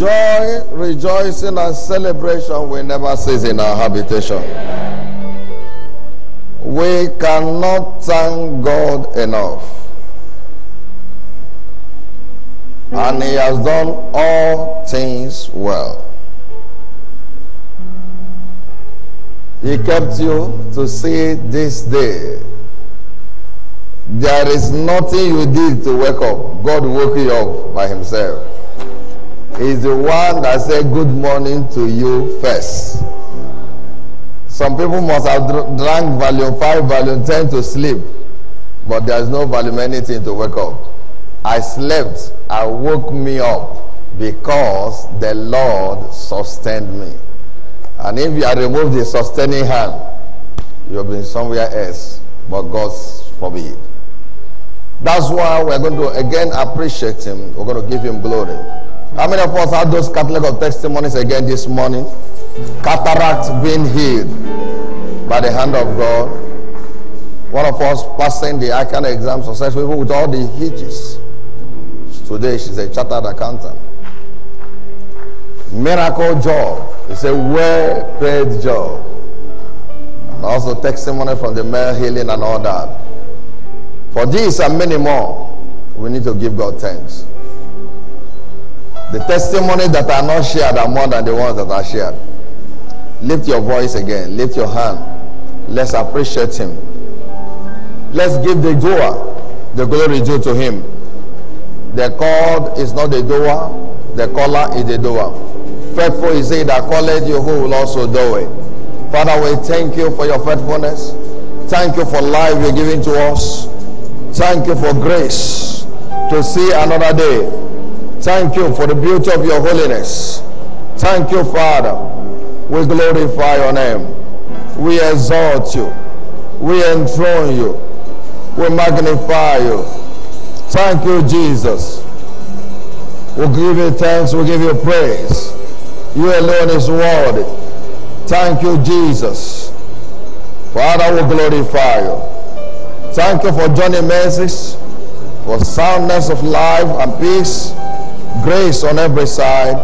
Joy, rejoicing, and celebration will never cease in our habitation. We cannot thank God enough. And He has done all things well. He kept you to see this day. There is nothing you did to wake up. God woke you up by Himself. He's the one that said good morning to you first. Some people must have drank volume 5, volume 10 to sleep, but there's no volume anything to wake up. I slept, I woke me up because the Lord sustained me. And if you are removed the sustaining hand, you'll be somewhere else, but God forbid. That's why we're going to again appreciate Him. We're going to give Him glory. How many of us had those Catholic of testimonies again this morning? Cataract being healed by the hand of God. One of us passing the ICAN exam successfully with all the hitches. Today she's a chartered accountant. Miracle job. It's a well paid job. And also testimony from the male healing and all that. For this and many more, we need to give God thanks. The testimonies that are not shared are more than the ones that are shared. Lift your voice again. Lift your hand. Let's appreciate him. Let's give the doer the glory due to him. The called is not the doer, the caller is the doer. Faithful is he that calleth you who will also do it. Father, we thank you for your faithfulness. Thank you for life you're giving to us. Thank you for grace to see another day. Thank you for the beauty of your holiness. Thank you, Father. We glorify your name. We exalt you. We enthrone you. We magnify you. Thank you, Jesus. We give you thanks. We give you praise. You alone is worthy. Thank you, Jesus. Father, we glorify you. Thank you for Johnny Mercies, for soundness of life and peace grace on every side.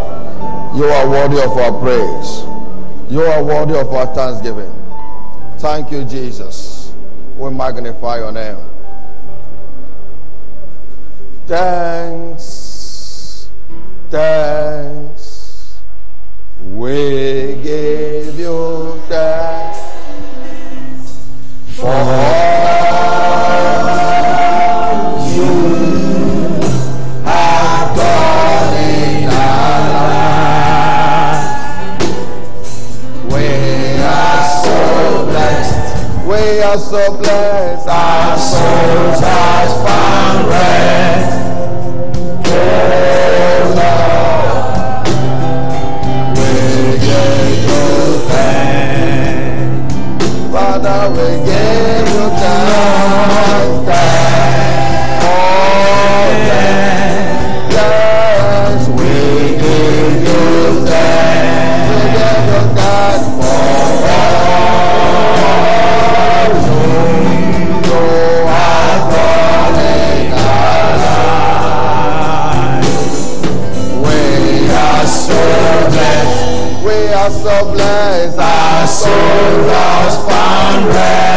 You are worthy of our praise. You are worthy of our thanksgiving. Thank you, Jesus. We magnify your name. Thanks. Thanks. We give you thanks so blessed. Our souls has found rest. So. Our soul found rest.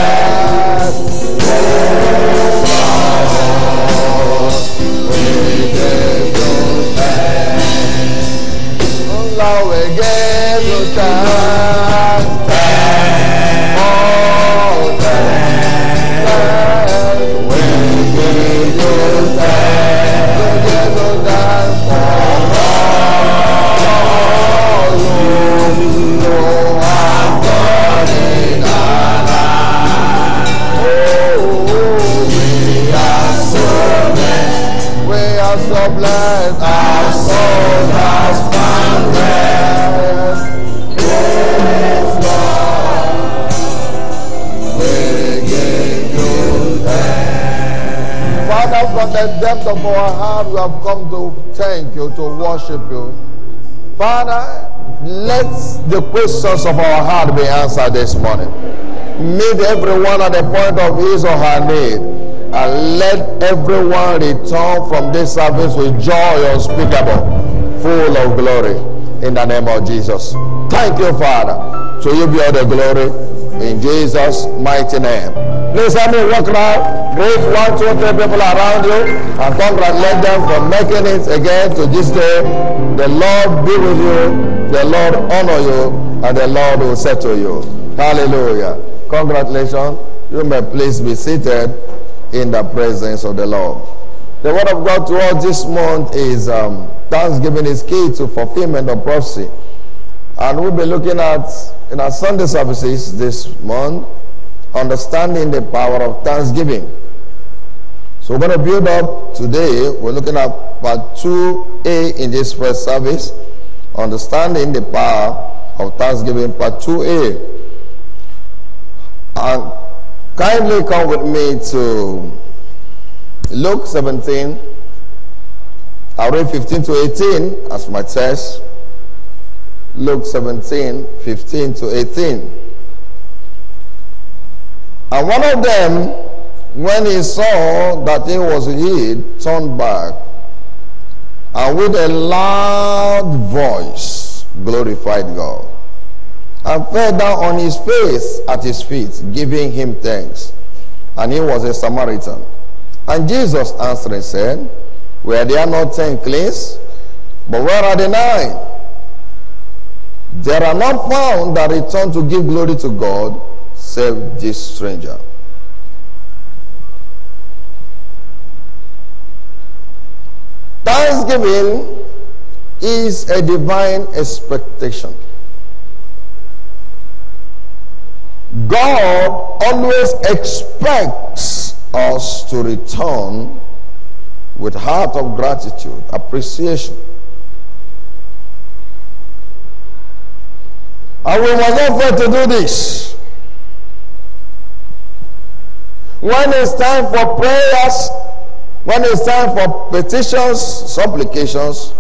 Worship you. Father, let the questions of our heart be answered this morning. Meet everyone at the point of his or her need. And let everyone return from this service with joy unspeakable. full of glory in the name of Jesus. Thank you, Father. To you be all the glory in Jesus' mighty name. Please help me walk around. Great one, two, three people around you and congratulate them for making it again to this day. The Lord be with you. The Lord honor you and the Lord will settle you. Hallelujah. Congratulations. You may please be seated in the presence of the Lord. The word of God to us this month is um, Thanksgiving is key to fulfillment of prophecy. And we'll be looking at in our Sunday services this month, understanding the power of thanksgiving. So we're going to build up today. We're looking at part 2A in this first service, understanding the power of thanksgiving, part 2A. And kindly come with me to Luke 17. I'll read 15 to 18 as my text. Luke 17, 15 to 18. And one of them, when he saw that he was healed, turned back and with a loud voice glorified God and fell down on his face at his feet, giving him thanks. And he was a Samaritan. And Jesus answering said, Were there are not ten cleansed? But where are the nine? There are not found that return to give glory to God save this stranger. Thanksgiving is a divine expectation. God always expects us to return with heart of gratitude, appreciation. And we must not fail to do this. When it's time for prayers, when it's time for petitions, supplications,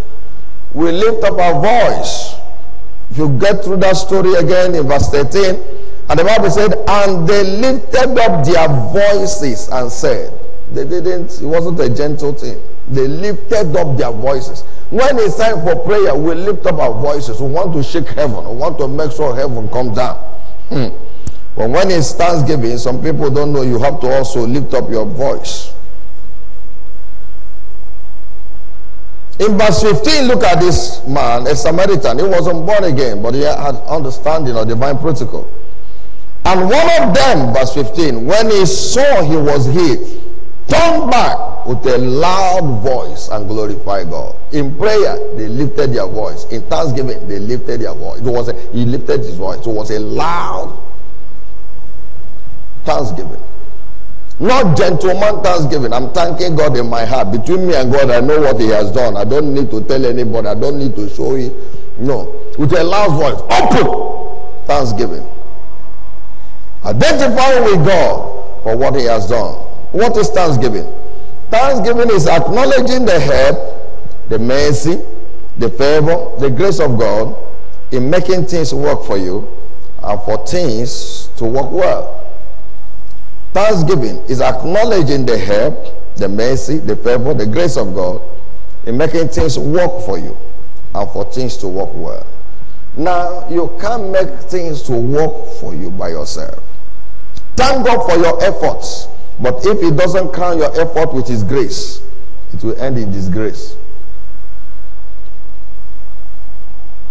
we lift up our voice. If you get through that story again in verse 13, and the Bible said, and they lifted up their voices and said, they didn't, it wasn't a gentle thing. They lifted up their voices. When it's time for prayer, we lift up our voices. We want to shake heaven. We want to make sure heaven comes down. Hmm. But when it's Thanksgiving, some people don't know you have to also lift up your voice. In verse 15, look at this man, a Samaritan. He wasn't born again, but he had understanding of divine protocol. And one of them, verse 15, when he saw he was healed, turned back with a loud voice and glorified God. In prayer, they lifted their voice. In thanksgiving, they lifted their voice. It was a, he lifted his voice. It was a loud thanksgiving. Not gentleman thanksgiving. I'm thanking God in my heart. Between me and God, I know what He has done. I don't need to tell anybody. I don't need to show it. No. With a loud voice, open thanksgiving. Identifying with God for what He has done. What is thanksgiving? Thanksgiving is acknowledging the help, the mercy, the favor, the grace of God in making things work for you and for things to work well. Thanksgiving is acknowledging the help, the mercy, the favor, the grace of God in making things work for you and for things to work well. Now, you can't make things to work for you by yourself. Thank God for your efforts. But if He doesn't crown your effort with His grace, it will end in disgrace.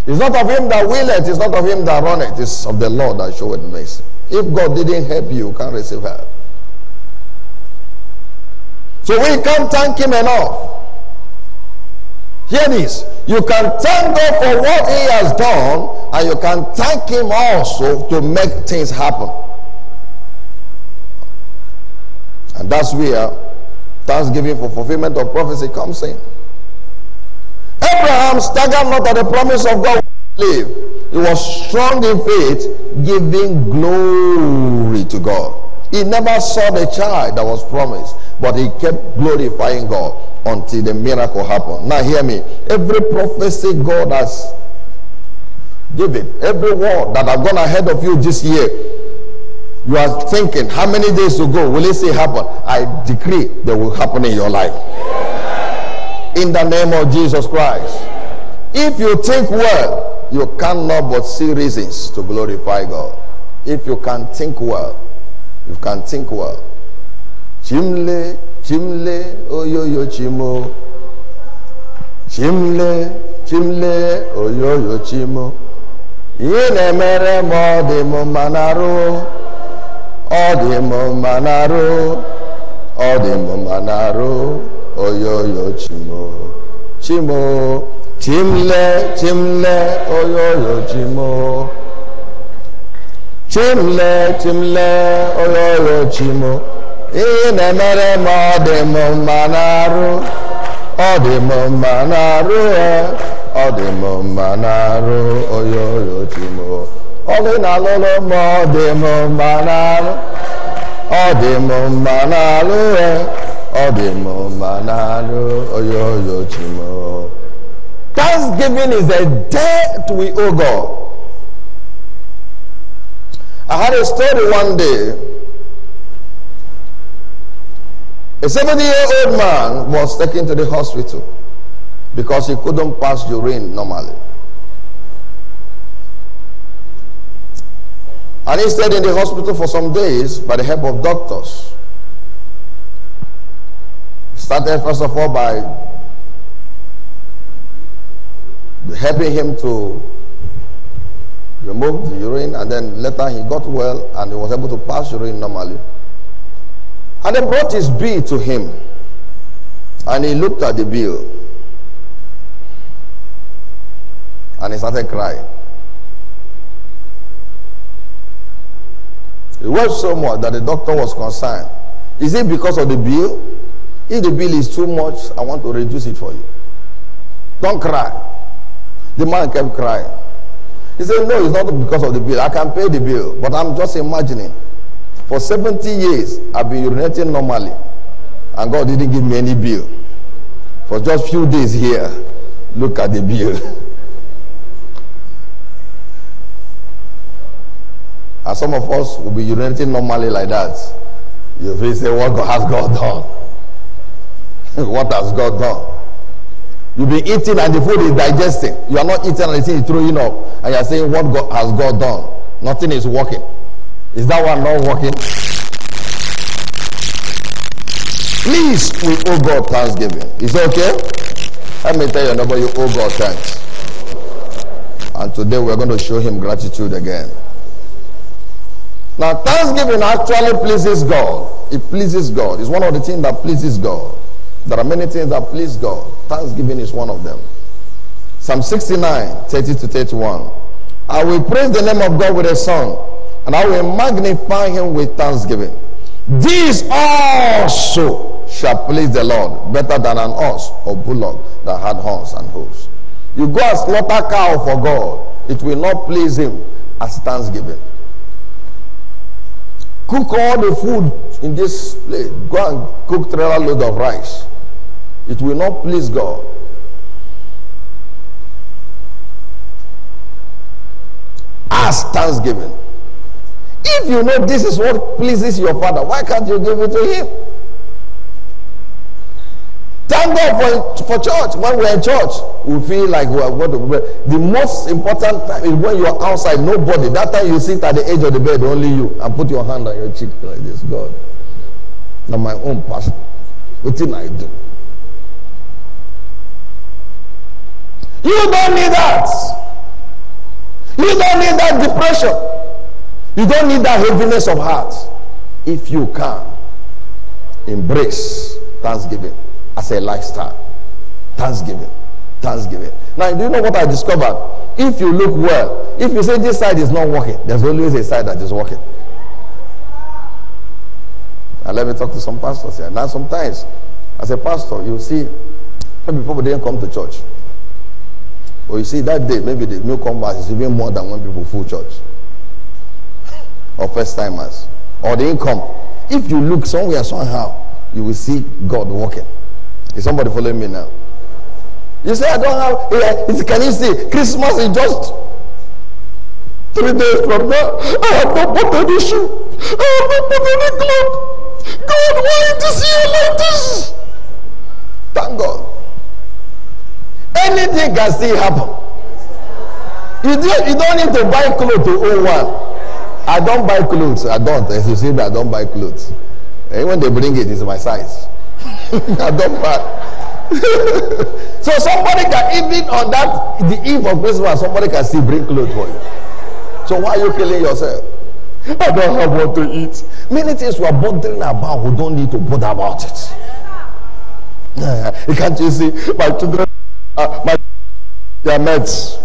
It's not of him that willeth, it's not of him that runneth, it's of the Lord that showeth mercy. If God didn't help you, you can't receive help. So we can't thank him enough. Hear this. You can thank God for what he has done, and you can thank him also to make things happen. And that's where thanksgiving for fulfillment of prophecy comes in. Abraham staggered not at the promise of God He was strong in faith, giving glory to God. He never saw the child that was promised, but he kept glorifying God until the miracle happened. Now, hear me. Every prophecy God has given, every word that I've gone ahead of you this year, you are thinking, how many days to go? Will it say happen? I decree that will happen in your life. In the name of Jesus Christ. If you think well, you cannot but see reasons to glorify God. If you can think well, you can think well. Chimle, chimle, oyoyo chimo. Chimle, chimle, oyoyo chimo. Ihe na-emere m ọ dị m mma n'arụ. Ọ dị m mma n'arụ. Ọ dị m mma n'arụ. Oyoyo chimo. Chimo. Chimle, chimle, oyoyo chimo. Chimle, chimle, oyoyo chimo. Ihe na-emere m ọ dị m mma n'arụ. Ọ dị m mma n'arụ. Ọ dị m mma n'arụ oyoyo chimo. Ọlị na-alụlụ m ọ dị m mma n'arụ. Ọ dị m mma n'arụ. Ọ dị m mma n'arụ oyoyo chimo. Thanksgiving is a debt we owe God. I had a story one day. A 70 year old man was taken to the hospital because he couldn't pass urine normally. And he stayed in the hospital for some days by the help of doctors. Started first of all by helping him to remove the urine and then later he got well and he was able to pass urine normally. And they brought his bill to him and he looked at the bill and he started crying. It was so much that the doctor was concerned. Is it because of the bill? If the bill is too much, I want to reduce it for you. Don't cry. The man kept crying. He said, No, it's not because of the bill. I can pay the bill. But I'm just imagining. For 70 years, I've been urinating normally. And God didn't give me any bill. For just few days here, look at the bill. and some of us will be urinating normally like that. You will say, What has God done? what has God done? You've been eating and the food is digesting. You are not eating and the thing throwing up. And you are saying, What God, has God done? Nothing is working. Is that one not working? Please, we owe God thanksgiving. Is it okay? Let me tell you, neighbor, you owe God thanks. And today we're going to show him gratitude again. Now, thanksgiving actually pleases God. It pleases God. It's one of the things that pleases God. There are many things that please God. Thanksgiving is one of them. Psalm 69, 30 to 31. I will praise the name of God with a song, and I will magnify him with thanksgiving. This also shall please the Lord better than an ox or bullock that had horns and hooves. You go and slaughter a cow for God, it will not please him as thanksgiving. Cook all the food in this plate. Go and cook trailer load of rice. It will not please God. As thanksgiving. If you know this is what pleases your father, why can't you give it to him? Thank God for, for church. When we're in church, we feel like we are going to The most important time is when you're outside, nobody. That time you sit at the edge of the bed, only you, and put your hand on your cheek like this. God. Now my own pastor. What did I do? You don't need that. You don't need that depression. You don't need that heaviness of heart. If you can, embrace thanksgiving as a lifestyle. Thanksgiving. Thanksgiving. Now, do you know what I discovered? If you look well, if you say this side is not working, there's always a side that is working. And let me talk to some pastors here. Now, sometimes, as a pastor, you see, maybe people didn't come to church. Or you see, that day, maybe the new converts is even more than when people full church. or first timers. Or the income. If you look somewhere, somehow, you will see God working. Is somebody following me now? You say, I don't have, yeah, can you see? Christmas is just three days from now. I have not bought any shoe. I have not bought any clothes. God, why this year like this? Thank God. Anything can still happen. You, do, you don't need to buy clothes to own one. I don't buy clothes. I don't. As you see, I don't buy clothes. And when they bring it, it's my size. I don't buy. so somebody can even on that the eve of Christmas, somebody can still bring clothes for you. So why are you killing yourself? I don't have what to eat. Many things we are bothering about, we don't need to bother about it. you can't you see my children, uh, my their mates.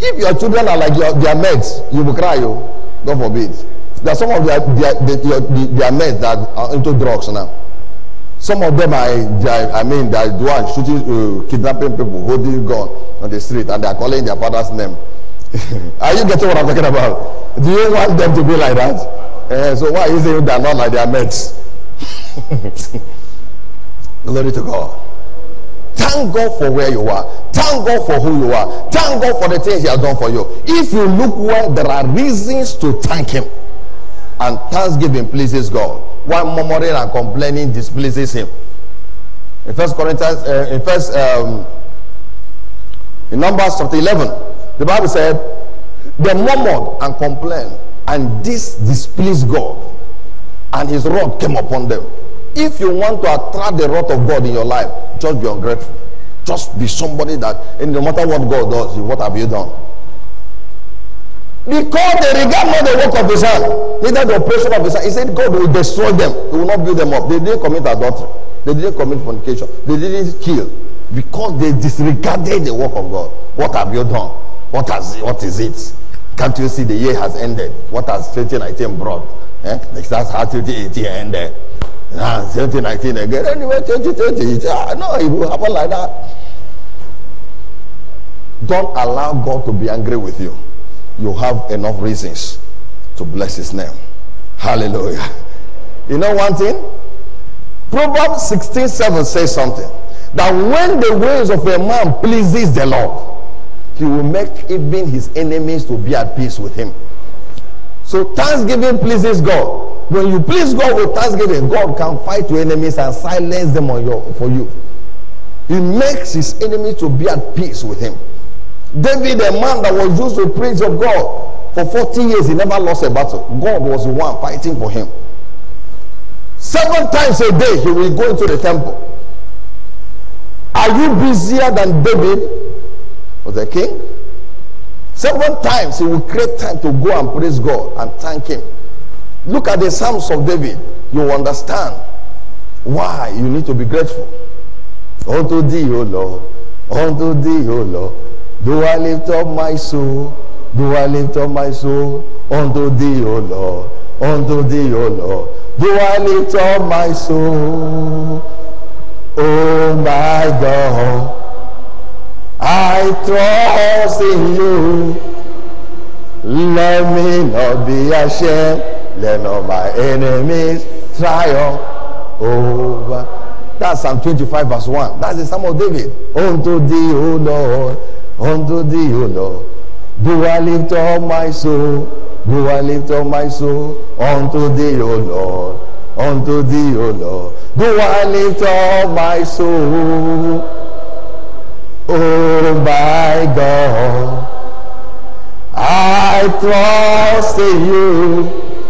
If your children are like your, their mates, you will cry. You, oh. God forbid. There are some of their their, their, their, their mates that are into drugs now. Some of them are, I mean, they are one shooting, uh, kidnapping people, holding gun on the street, and they are calling their father's name. are you getting what I'm talking about? Do you want them to be like that? Uh, so why is it they are not like their mates? Glory to God. Thank God for where you are. Thank God for who you are. Thank God for the things He has done for you. If you look well, there are reasons to thank Him. And thanksgiving pleases God. While murmuring and complaining displeases Him. In First Corinthians, uh, in First, um, in Numbers chapter 11, the Bible said, they murmured and complained, and this displeased God, and His wrath came upon them. If you want to attract the wrath of God in your life, just be ungrateful. Just be somebody that, and no matter what God does, what have you done? Because they regard not the work of his hand, neither the operation of his hand. He said God will destroy them. He will not build them up. They didn't commit adultery. They didn't commit fornication. They didn't kill. Because they disregarded the work of God. What have you done? What has what is it? Can't you see the year has ended? What has 2019 brought? Eh? That's how 2018 ended. Ah, 2019 again. Anyway, 2020. Ah, no, it will happen like that. Don't allow God to be angry with you. You have enough reasons to bless his name. Hallelujah. You know one thing? Proverbs 16 7 says something. That when the ways of a man pleases the Lord, he will make even his enemies to be at peace with him. So thanksgiving pleases God. When you please God with thanksgiving, God can fight your enemies and silence them on your, for you. He makes his enemies to be at peace with him. David, a man that was used to praise of God for 40 years, he never lost a battle. God was the one fighting for him. Seven times a day, he will go into the temple. Are you busier than David was a king? Seven times he will create time to go and praise God and thank him. Look at the Psalms of David. You understand why you need to be grateful. Unto thee, O Lord, unto thee, O Lord, do I lift up my soul, do I lift up my soul, unto thee, O Lord, unto thee, O Lord, do I lift up my soul, oh my God. I trust in you. Let me not be ashamed. Let not my enemies triumph over. That's Psalm 25, verse 1. That's the Psalm of David. Unto thee, O Lord, unto thee, O Lord, do I lift up my soul, do I lift up my soul, unto thee, O Lord, unto thee, O Lord, do I lift up my soul, oh my God, I trust in you.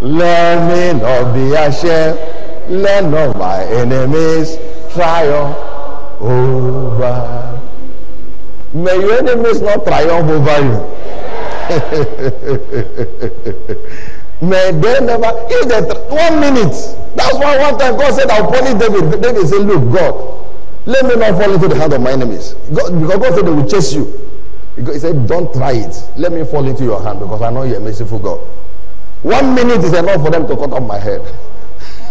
Let me not be ashamed. Let not my enemies triumph over. May your enemies not triumph over you. May they never, if they, one minute. That's why one time God said, I'll punish David. David said, Look, God, let me not fall into the hand of my enemies. God, because God said they will chase you. He said, Don't try it. Let me fall into your hand because I know you're a merciful God. One minute is enough for them to cut off my head.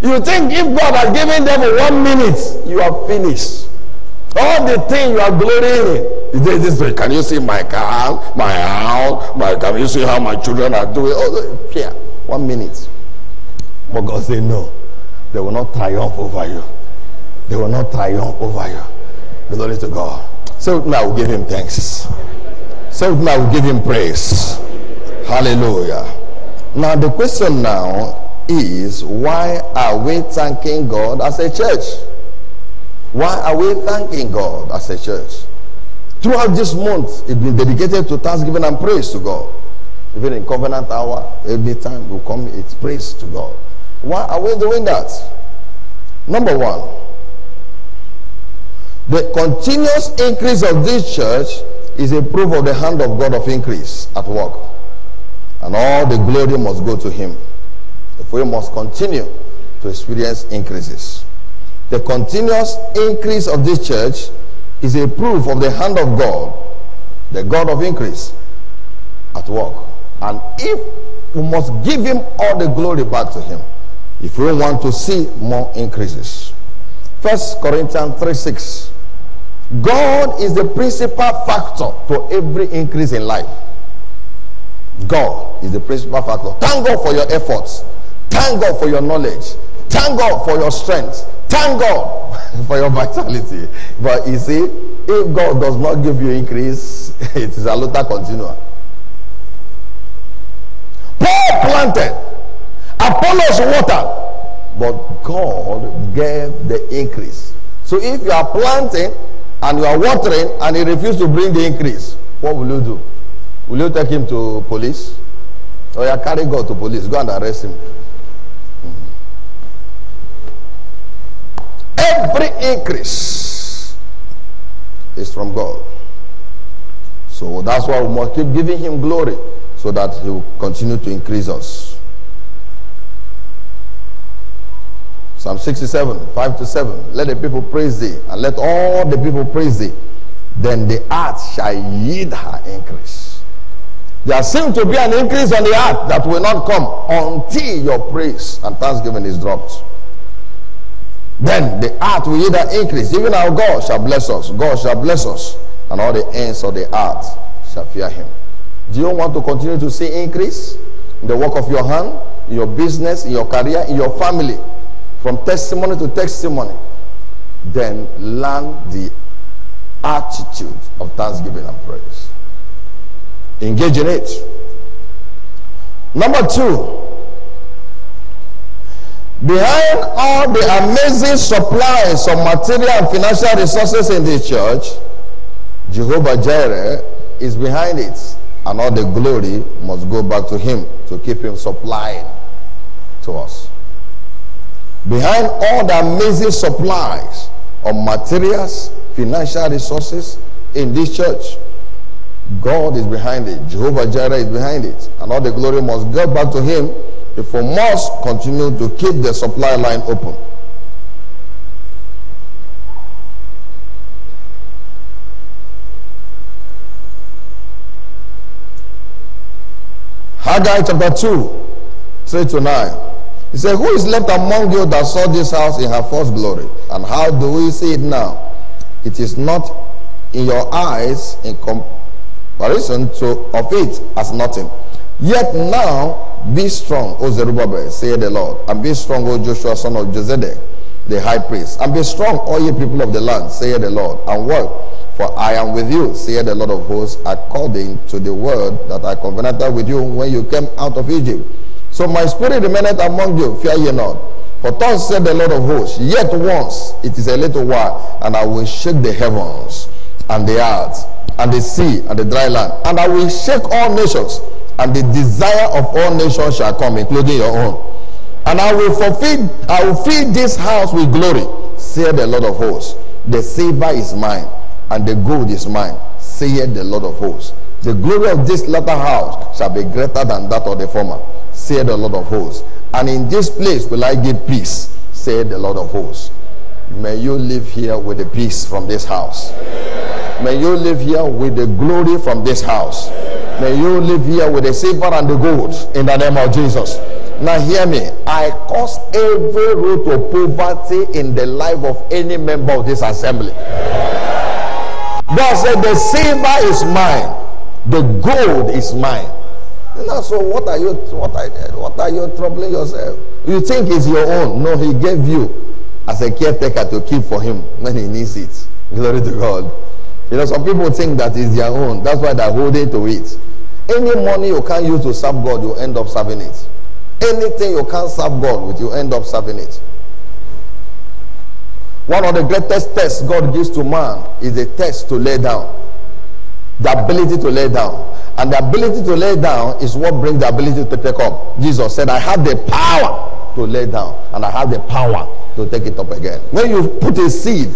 you think if God has given them one minute, you are finished. All the thing you are glorying in. This, this, can you see my car, my house, my can you see how my children are doing? Oh, yeah, one minute. But God said, No, they will not triumph over you. They will not triumph over you. Glory to God. So now give him thanks. So now give him praise. Hallelujah. Now the question now is why are we thanking God as a church? Why are we thanking God as a church? Throughout this month, it's been dedicated to thanksgiving and praise to God. Even in covenant hour, every time we come, it's praise to God. Why are we doing that? Number one, the continuous increase of this church is a proof of the hand of God of increase at work. And all the glory must go to Him. If we must continue to experience increases. The continuous increase of this church is a proof of the hand of God, the God of increase, at work. And if we must give Him all the glory back to Him, if we want to see more increases. First Corinthians 3 6. God is the principal factor to every increase in life. God is the principal factor. Thank God for your efforts. Thank God for your knowledge. Thank God for your strength. Thank God for your vitality. But you see, if God does not give you increase, it is a luta continua. Paul planted, Apollos water, but God gave the increase. So if you are planting and you are watering and he refuses to bring the increase, what will you do? Will you take him to police? Or you carry God to police? Go and arrest him. Mm-hmm. Every increase is from God. So that's why we must keep giving him glory so that he will continue to increase us. Psalm 67, 5 to 7. Let the people praise thee, and let all the people praise thee. Then the earth shall yield her increase. There seems to be an increase on the earth that will not come until your praise and thanksgiving is dropped. Then the earth will either increase. Even our God shall bless us. God shall bless us, and all the ends of the earth shall fear him. Do you want to continue to see increase in the work of your hand, in your business, in your career, in your family? from testimony to testimony, then learn the attitude of thanksgiving and praise. Engage in it. Number two, behind all the amazing supplies of material and financial resources in the church, Jehovah Jireh is behind it, and all the glory must go back to Him to keep Him supplying to us. Behind all the amazing supplies of materials, financial resources in this church, God is behind it. Jehovah Jireh is behind it. And all the glory must go back to Him if we must continue to keep the supply line open. Haggai chapter 2, 3 to 9. He said, Who is left among you that saw this house in her first glory? And how do we see it now? It is not in your eyes in comparison to of it as nothing. Yet now be strong, O Zerubbabel, say the Lord, and be strong, O Joshua, son of Josedech, the high priest, and be strong, all ye people of the land, say the Lord, and work, for I am with you, say the Lord of hosts, according to the word that I covenanted with you when you came out of Egypt. So my spirit remaineth among you, fear ye not. For thus said the Lord of hosts, yet once it is a little while, and I will shake the heavens and the earth and the sea and the dry land, and I will shake all nations, and the desire of all nations shall come, including your own. And I will fulfill, I will fill this house with glory, saith the Lord of hosts. The silver is mine, and the gold is mine, saith the Lord of hosts. The glory of this latter house shall be greater than that of the former said the Lord of hosts. And in this place will I give peace, said the Lord of hosts. May you live here with the peace from this house. May you live here with the glory from this house. May you live here with the silver and the gold in the name of Jesus. Now hear me. I cause every root of poverty in the life of any member of this assembly. God said, The silver is mine, the gold is mine. Now, so what are you what are, what are you troubling yourself? You think it's your own. No, he gave you as a caretaker to keep for him when he needs it. Glory to God. You know, some people think that is their own. That's why they're holding to it. Any money you can't use to serve God, you end up serving it. Anything you can't serve God with, you end up serving it. One of the greatest tests God gives to man is the test to lay down. The ability to lay down. And the ability to lay down is what brings the ability to take up. Jesus said, I have the power to lay down, and I have the power to take it up again. When you put a seed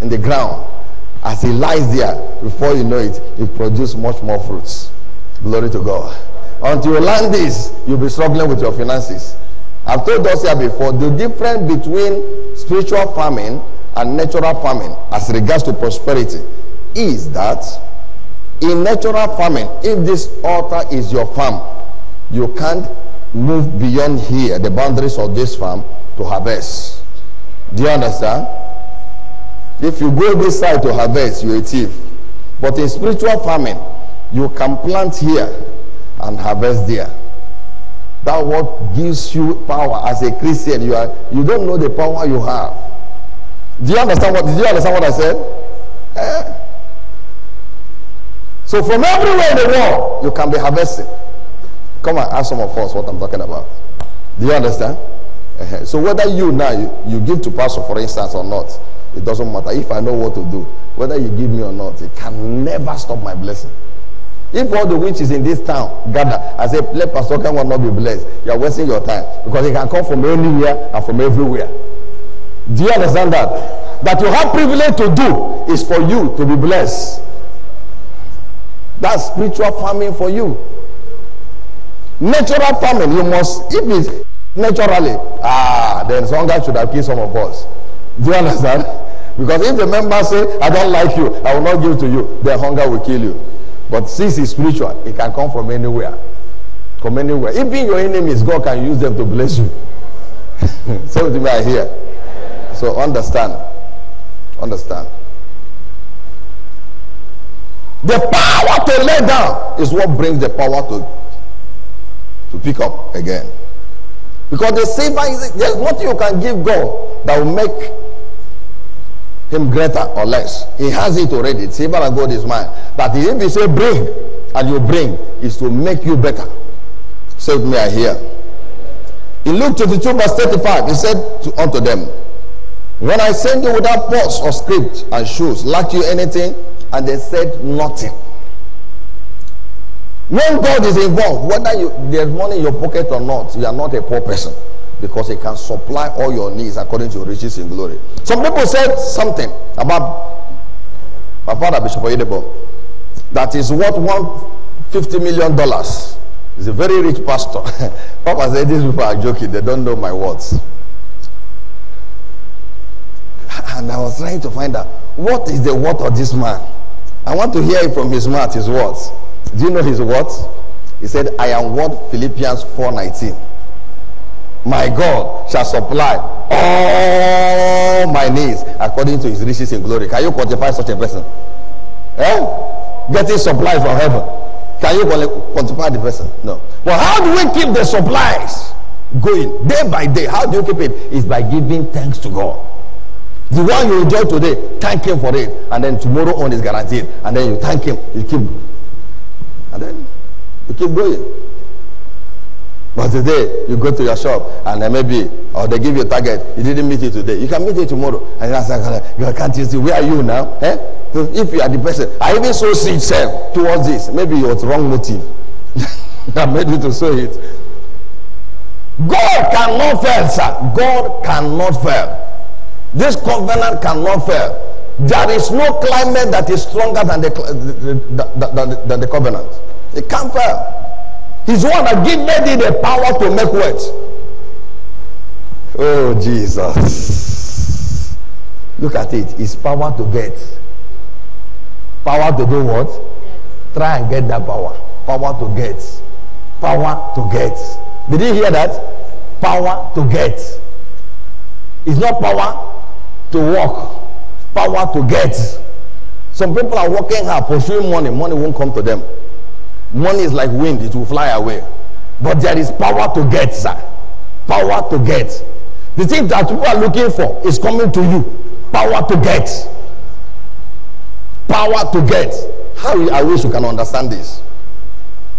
in the ground, as it lies there, before you know it, it produces much more fruits. Glory to God. Until you learn this, you'll be struggling with your finances. I've told us here before the difference between spiritual farming and natural farming as regards to prosperity is that in natural farming, if this altar is your farm, you can't move beyond here, the boundaries of this farm, to harvest. Do you understand? If you go this side to harvest, you're a thief. But in spiritual farming, you can plant here and harvest there. That what gives you power as a Christian. You are you don't know the power you have. Do you understand what? Did you understand what I said? Eh? So from everywhere in the world, you can be harvesting. Come and ask some of us what I'm talking about. Do you understand? Uh-huh. So whether you now you, you give to pastor, for instance, or not, it doesn't matter. If I know what to do, whether you give me or not, it can never stop my blessing. If all the witches in this town gather and say, let Pastor Ken will not be blessed, you are wasting your time because it can come from anywhere and from everywhere. Do you understand that? That you have privilege to do is for you to be blessed. That's spiritual farming for you. Natural farming, you must, if it's naturally, ah, then hunger should have killed some of us. Do you understand? Because if the member say, I don't like you, I will not give to you, their hunger will kill you. But since it's spiritual, it can come from anywhere. From anywhere. Even your enemies, God can use them to bless you. so me, I hear. So understand. Understand. The power to lay down is what brings the power to, to pick up again. Because the silver is there's nothing you can give God that will make him greater or less. He has it already. And gold is mine. But if he say bring, and you bring, is to make you better. Say me, I hear. In Luke 22, verse 35, he said to, unto them, When I send you without purse or scrip and shoes, lack you anything? And they said nothing. When God is involved, whether you, there's money in your pocket or not, you are not a poor person because he can supply all your needs according to your riches in glory. Some people said something about my father, Bishop Oyedepo, that is worth one fifty million dollars. He's a very rich pastor. Papa said these people are joking, they don't know my words. And I was trying to find out what is the word of this man. I want to hear it from his mouth, his words. Do you know his words? He said, I am what Philippians 4:19 my God shall supply all my needs according to his riches in glory. Can you quantify such a person? Eh? Getting supply from heaven. Can you quantify the person? No. But how do we keep the supplies going day by day? How do you keep it? Is by giving thanks to God. The one you enjoy today, thank him for it. And then tomorrow on is guaranteed. And then you thank him. You keep and then you keep going. But today, you go to your shop and then maybe, or they give you a target, you didn't meet it today. You can meet it tomorrow. And you ask, God, can't you see, where are you now? Eh? If you are the person, I even sow seed self towards this. Maybe it was wrong motive that made you to sow it. God cannot fail, sir. God cannot fail. This covenant cannot fail. There is no climate that is stronger than the, the, the, covenant. It can't fail. He's one that gives me the power to make words. Oh, Jesus. Look at it. It's power to get. Power to do what? Try and get that power. Power to get. Power to get. Did you hear that? Power to get. It's not power to work. Power to get. Some people are working hard, pursuing money. Money won't come to them. Money is like wind, it will fly away. But there is power to get, sir. Power to get. The thing that people are looking for is coming to you. Power to get. Power to get. How I wish you can understand this.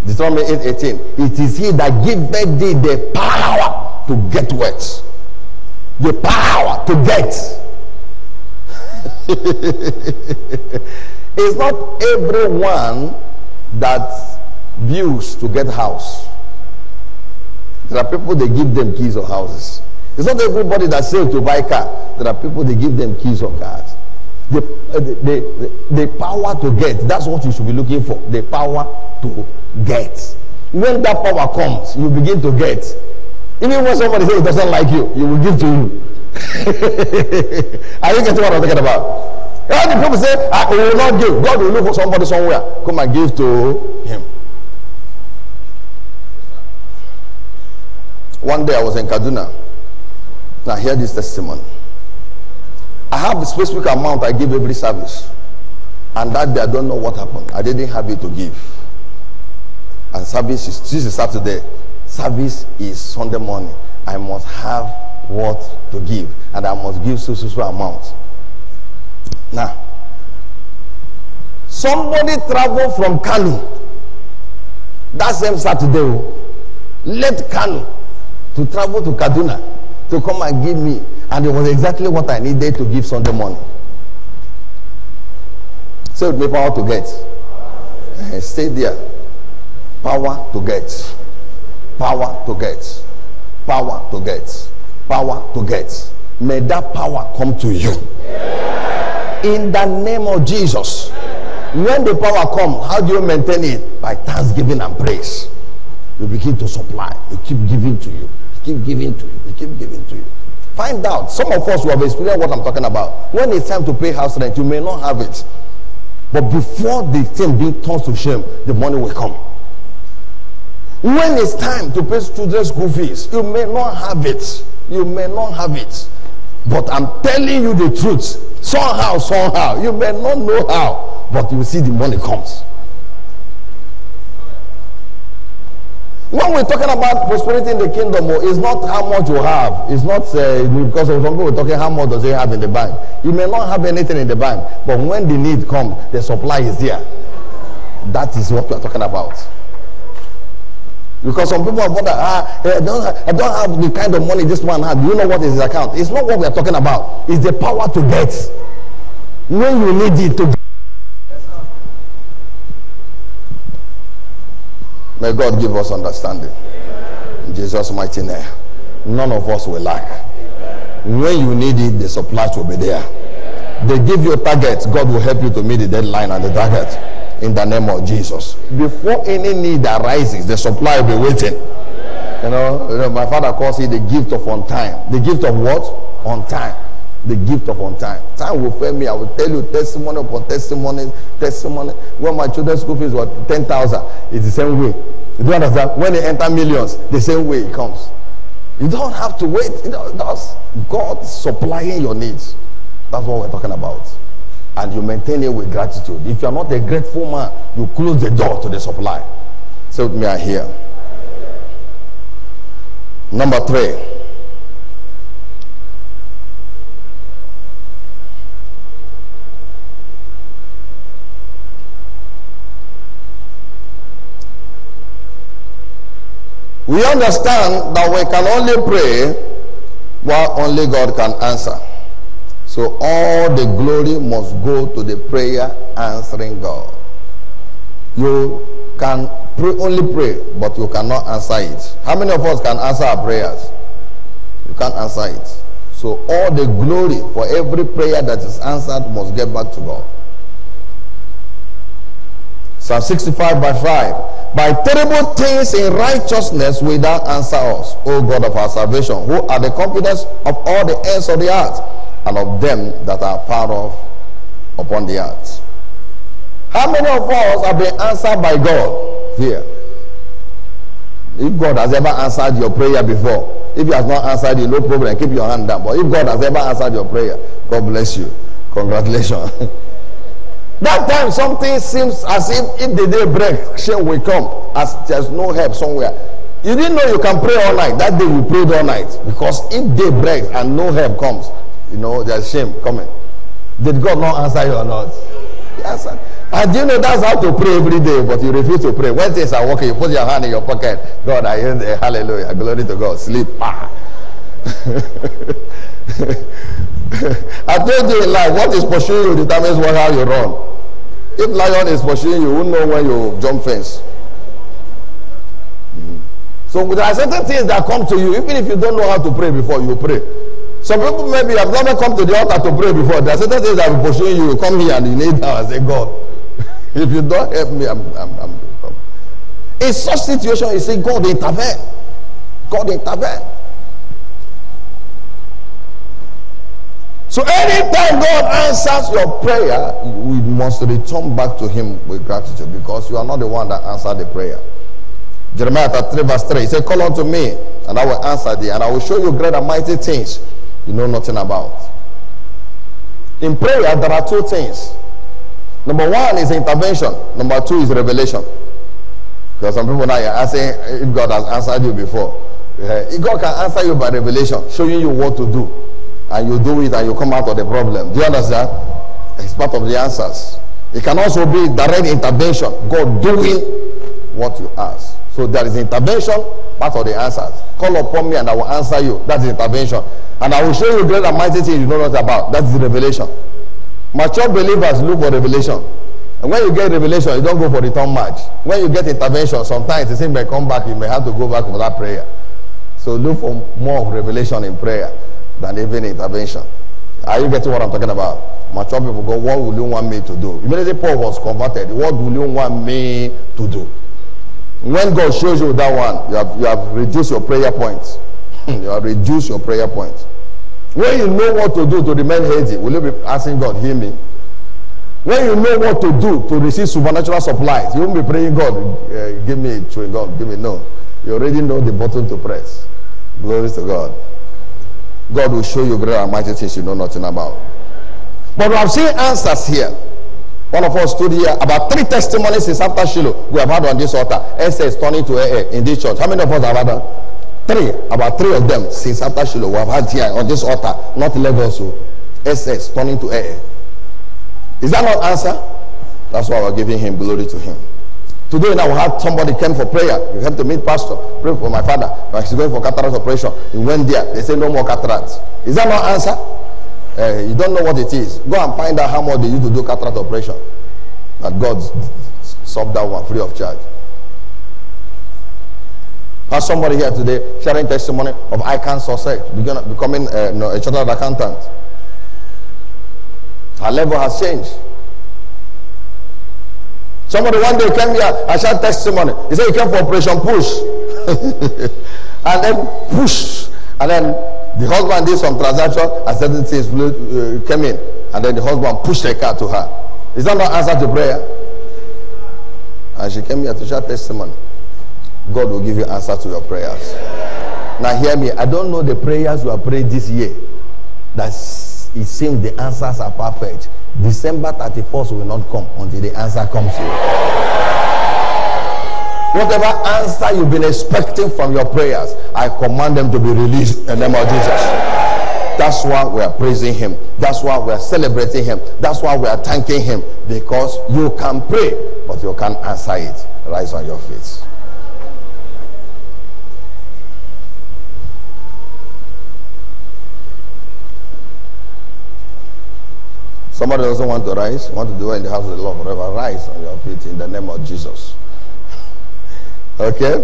Deuteronomy 8 18. It is he that giveth thee the power to get words. The power to get. it's not everyone that views to get house. There are people they give them keys of houses. It's not everybody that saves to buy car. There are people they give them keys of cars. The, uh, the, the, the power to get, that's what you should be looking for. The power to get. When that power comes, you begin to get. Even when somebody says he doesn't like you, he will give to you. Are you getting what I'm talking about? All the people say, ah, I will not give. God will look for somebody somewhere. Come and give to him. One day I was in Kaduna. Now hear this testimony. I have a specific amount I give every service. And that day I don't know what happened. I didn't have it to give. And service is this is Saturday. Service is Sunday morning. I must have what to give. And I must give so so so amount. Now, somebody travel from Kano that same Saturday, oh, left Kano to travel to Kaduna to come and give me. And it was exactly what I needed to give Sunday morning. So with me power to get. Uh, stay there. Power to get. Power to get. Power to get. Power to get. May that power come to you. In the name of Jesus. When the power comes, how do you maintain it? By thanksgiving and praise. You begin to supply. You keep giving to you. you Keep giving to you. You keep giving to you. Find out. Some of us who have experienced what I'm talking about. When it's time to pay house rent, you may not have it. But before the thing being turned to shame, the money will come. When it's time to pay children's school fees, you may not have it. You may not have it. But I'm telling you the truth. Somehow, somehow. You may not know how, but you see the money comes. When we're talking about prosperity in the kingdom, oh, it's not how much you have. It's not uh, because some people are talking how much does he have in the bank. You may not have anything in the bank, but when the need comes, the supply is there. That is what we are talking about. Because some people are wondering, ah, I don't, have, I don't have the kind of money this man had. You know what is his account? It's not what we are talking about. It's the power to get. When you need it to May God give us understanding. In Jesus' mighty name. None of us will lack. When you need it, the supplies will be there. They give you a target, God will help you to meet the deadline and the target. In the name of Jesus. Before any need arises, the supply will be waiting. You know, you know, my father calls it the gift of on time. The gift of what? On time. The gift of on time. Time will fail me. I will tell you testimony upon testimony, testimony. When my children's school fees were 10,000, it's the same way. You don't understand? When they enter millions, the same way it comes. You don't have to wait. You know, that's God supplying your needs. That's what we're talking about. And you maintain it with gratitude. If you're not a grateful man, you close the door to the supply. Say with me, I hear. Number three. We understand that we can only pray while only God can answer. So all the glory must go to the prayer answering God. You can pray, only pray, but you cannot answer it. How many of us can answer our prayers? You can't answer it. So all the glory for every prayer that is answered must get back to God. Psalm 65 by 5. By terrible things in righteousness will thou answer us, O God of our salvation, who are the confidence of all the ends of the earth, and of them that are far off upon the earth. How many of us have been answered by God here? If God has ever answered your prayer before, if he has not answered you, no problem, keep your hand down. But if God has ever answered your prayer, God bless you. Congratulations. That time something seems as if if the day break, shame will come as there's no help somewhere. You didn't know you can pray all night. That day we prayed all night. Because if day breaks and no help comes, you know, there's shame coming. Did God not answer you or not? Yes. And you know that's how to pray every day, but you refuse to pray. When things are working, you put your hand in your pocket. God, I hear the hallelujah. Glory to God. Sleep. Ah. I told you in life, what is pursuing you determines what, how you run. If lion is pursuing you, you will know when you jump fence. Mm. So there are certain things that come to you, even if you don't know how to pray before, you pray. Some people maybe have never come to the altar to pray before. There are certain things that will pursuing you. Come here and you need now and say, God, if you don't help me, I'm, I'm, I'm, I'm. In such situation, you say, God intervene. God intervene. So anytime God answers your prayer, we must return back to Him with gratitude because you are not the one that answered the prayer. Jeremiah 3 verse 3, he said, Call unto me, and I will answer thee, and I will show you great and mighty things you know nothing about. In prayer, there are two things. Number one is intervention. Number two is revelation. Because some people now are asking if God has answered you before. Uh, God can answer you by revelation, showing you what to do and you do it and you come out of the problem. Do you understand? It's part of the answers. It can also be direct intervention, God doing what you ask. So there is intervention, part of the answers. Call upon me and I will answer you. That's intervention. And I will show you great and mighty things you know not about. That's the revelation. Mature believers look for revelation. And when you get revelation, you don't go for the turn match. When you get intervention, sometimes the thing may come back, you may have to go back for that prayer. So look for more of revelation in prayer than even intervention. Are you getting what I'm talking about? Mature people go, what will you want me to do? Immediately Paul was converted. What will you want me to do? When God shows you that one, you have, you have reduced your prayer points. you have reduced your prayer points. When you know what to do to remain healthy, will you be asking God, hear me? When you know what to do to receive supernatural supplies, you won't be praying, God, uh, give me chewing gum, give me no. You already know the button to press. Glory to God. God will show you great and mighty things you know nothing about. But we have seen answers here. One of us stood here about three testimonies since after Shiloh we have had on this altar. SS turning to AA in this church. How many of us have had that? Three. About three of them since after Shiloh we have had here on this altar. Not levels. So SS turning to AA. Is that not answer? That's why we're giving him glory to him. Today now we had somebody came for prayer. You have to meet pastor. Pray for my father. He's going for cataract operation. He went there. They say no more cataracts. Is that not answer? Uh, you don't know what it is. Go and find out how much they used to do cataract operation. That God solved that one free of charge. Has somebody here today sharing testimony of ICAN success, becoming uh, no, a chartered accountant. Her level has changed. Somebody one day came here and shared testimony. He said he came for operation push. and then push. And then the husband did some transaction and certain things uh, came in. And then the husband pushed the car to her. Is that not answer to prayer? And she came here to share testimony. God will give you answer to your prayers. Now hear me. I don't know the prayers you have prayed this year. That it seems the answers are perfect. December 31st will not come until the answer comes to you. Whatever answer you've been expecting from your prayers, I command them to be released in the name of Jesus. That's why we are praising him. That's why we are celebrating him. That's why we are thanking him. Because you can pray, but you can't answer it. Rise on your feet. Somebody doesn't want to rise, want to do it in the house of the Lord forever. Rise on your feet in the name of Jesus. Okay?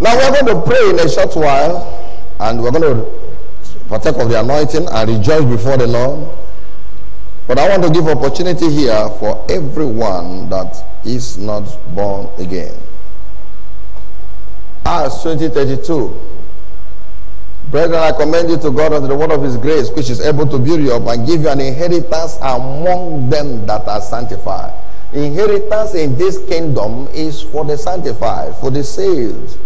Now we're going to pray in a short while and we're going to partake of the anointing and rejoice before the Lord. But I want to give opportunity here for everyone that is not born again. Acts 2032. Brethren, I commend you to God under the word of his grace, which is able to build you up and give you an inheritance among them that are sanctified. Inheritance in this kingdom is for the sanctified, for the saved.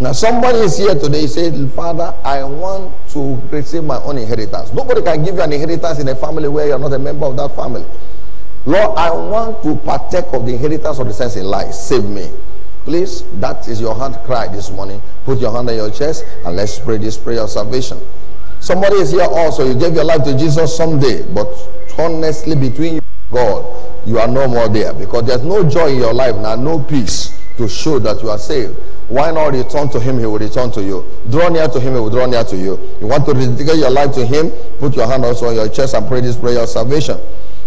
Now, somebody is here today, he said, Father, I want to receive my own inheritance. Nobody can give you an inheritance in a family where you're not a member of that family. Lord, I want to partake of the inheritance of the saints in life. Save me. Please, that is your heart cry this morning. Put your hand on your chest and let's pray this prayer of salvation. Somebody is here also. You gave your life to Jesus someday, but honestly, between you God, you are no more there because there's no joy in your life now, no peace to show that you are saved. Why not return to him? He will return to you. Draw near to him, he will draw near to you. You want to dedicate your life to him? Put your hand also on your chest and pray this prayer of salvation.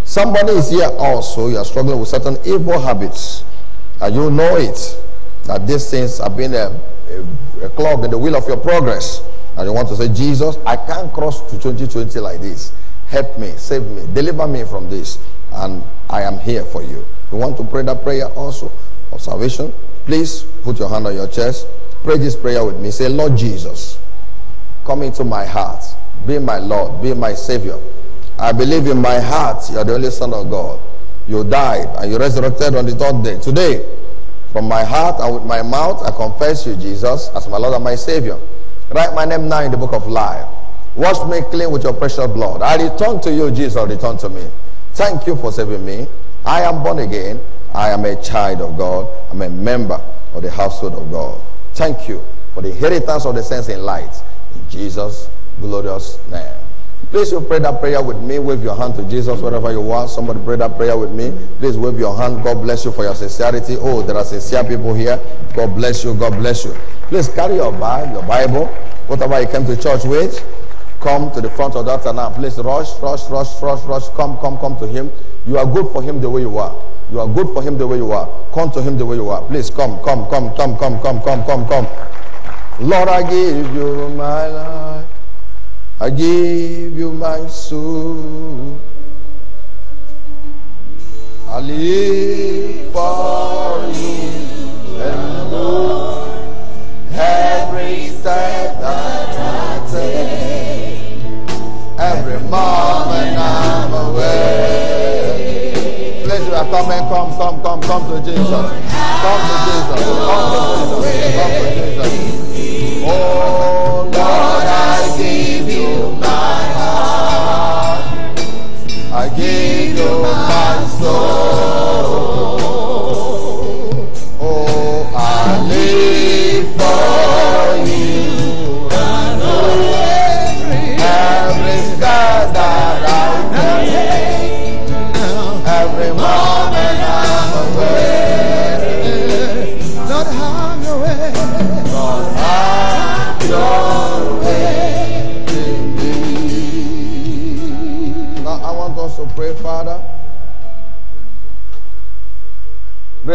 Somebody is here also, you are struggling with certain evil habits. And you know it. That these things have been a, a, a clog in the wheel of your progress. And you want to say, Jesus, I can't cross to 2020 like this. Help me, save me, deliver me from this. And I am here for you. You want to pray that prayer also of salvation? Please put your hand on your chest. Pray this prayer with me. Say, Lord Jesus, come into my heart. Be my Lord. Be my Savior. I believe in my heart you are the only Son of God. You died and you resurrected on the third day. Today, from my heart and with my mouth, I confess you, Jesus, as my Lord and my Savior. Write my name now in the book of life. Wash me clean with your precious blood. I return to you, Jesus. Return to me. Thank you for saving me. I am born again. I am a child of God. I'm a member of the household of God. Thank you for the inheritance of the saints in light. In Jesus' glorious name. Please you pray that prayer with me. Wave your hand to Jesus wherever you are. Somebody pray that prayer with me. Please wave your hand. God bless you for your sincerity. Oh, there are sincere people here. God bless you. God bless you. Please carry your bag, your Bible, whatever you came to church with. Come to the front of that and now. Please rush, rush, rush, rush, rush. Come, come, come to him. You are good for him the way you are. You are good for him the way you are. Come to him the way you are. Please come, come, come, come, come, come, come, come, come. Lord, I give you my life. I give you my soul. I live for you and Lord. Every step away. Please, you are coming, come, come, come, come to Jesus. Come to Jesus. Come to Jesus. Come to Jesus. Oh Lord, I give you my heart. I give you my soul.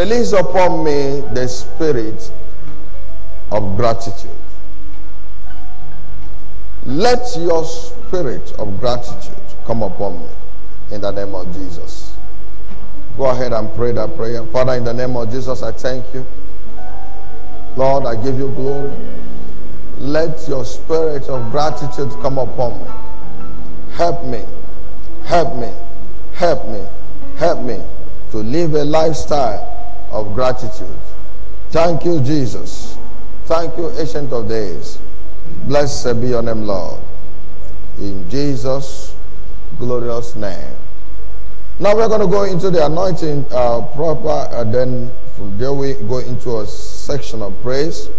Release upon me the spirit of gratitude. Let your spirit of gratitude come upon me in the name of Jesus. Go ahead and pray that prayer. Father, in the name of Jesus, I thank you. Lord, I give you glory. Let your spirit of gratitude come upon me. Help me, help me, help me, help me to live a lifestyle of gratitude. Thank you, Jesus. Thank you, Ancient of Days. Blessed be your name, Lord. In Jesus' glorious name. Now we're going to go into the anointing uh, proper, and then from there we go into a section of praise.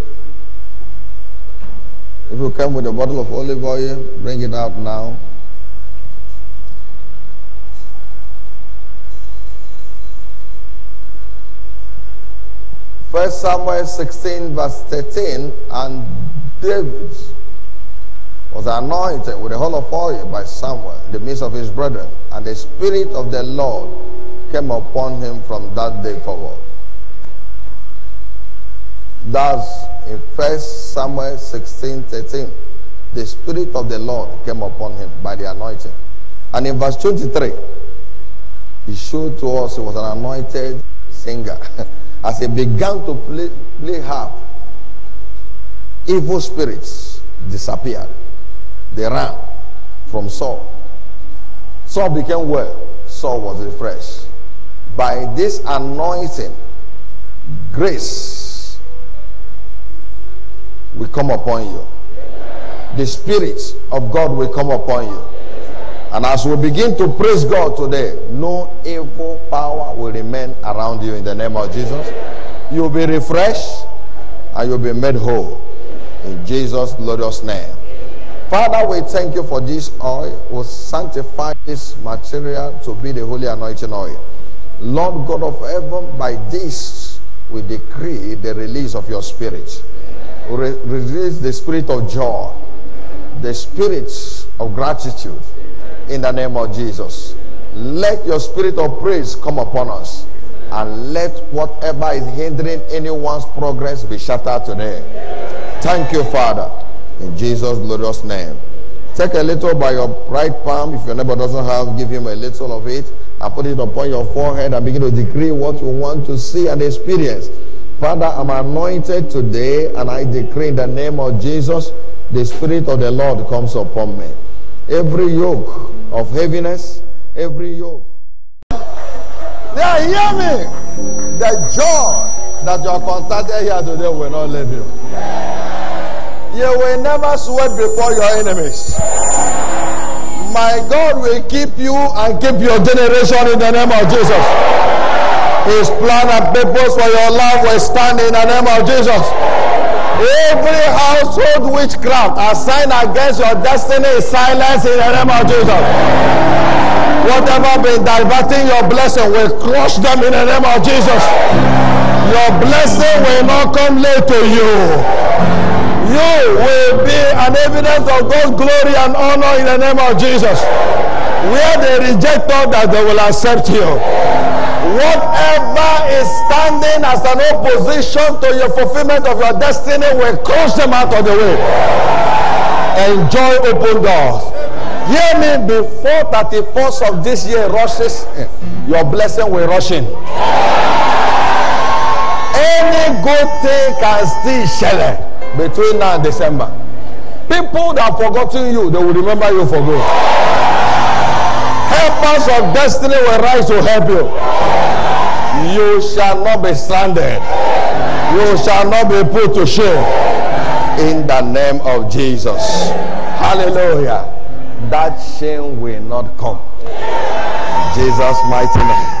If you come with a bottle of olive oil, bring it out now. First Samuel 16, verse 13, and David was anointed with a whole of oil by Samuel in the midst of his brethren, and the Spirit of the Lord came upon him from that day forward. Thus, in First Samuel 16, 13, the Spirit of the Lord came upon him by the anointing. And in verse 23, he showed to us he was an anointed singer. As he began to play, play harp, evil spirits disappeared. They ran from Saul. Saul became well. Saul was refreshed. By this anointing, grace will come upon you. The Spirit of God will come upon you. And as we begin to praise God today, no evil power will remain around you in the name of Jesus. You'll be refreshed and you'll be made whole in Jesus' glorious name. Father, we thank you for this oil. We sanctify this material to be the holy anointing oil. Lord God of heaven, by this we decree the release of your spirit. Re- release the spirit of joy, the spirit of gratitude in the name of Jesus. Let your spirit of praise come upon us and let whatever is hindering anyone's progress be shattered today. Thank you, Father, in Jesus' glorious name. Take a little by your right palm. If your neighbor doesn't have, give him a little of it and put it upon your forehead and begin to decree what you want to see and experience. Father, I'm anointed today and I decree in the name of Jesus, the Spirit of the Lord comes upon me. Every yoke of heaviness, every yoke. Yeah, hear me. The joy that you are contacted here today will not leave you. You will never sweat before your enemies. My God will keep you and keep your generation in the name of Jesus. His plan and purpose for your life will stand in the name of Jesus. Every household witchcraft assigned against your destiny is silenced in the name of Jesus. Whatever been diverting your blessing will crush them in the name of Jesus. Your blessing will not come late to you. You will be an evidence of God's glory and honor in the name of Jesus. Where they reject all that they will accept you. Whatever is standing as an opposition to your fulfillment of your destiny will crush them out of the way. Enjoy open doors. Hear me before 31st of this year rushes, your blessing will rush in. Any good thing can still share between now and December. People that have forgotten you, they will remember you for good. Helpers of destiny will rise to help you. You shall not be stranded. You shall not be put to shame. In the name of Jesus. Hallelujah. That shame will not come. Jesus' mighty name.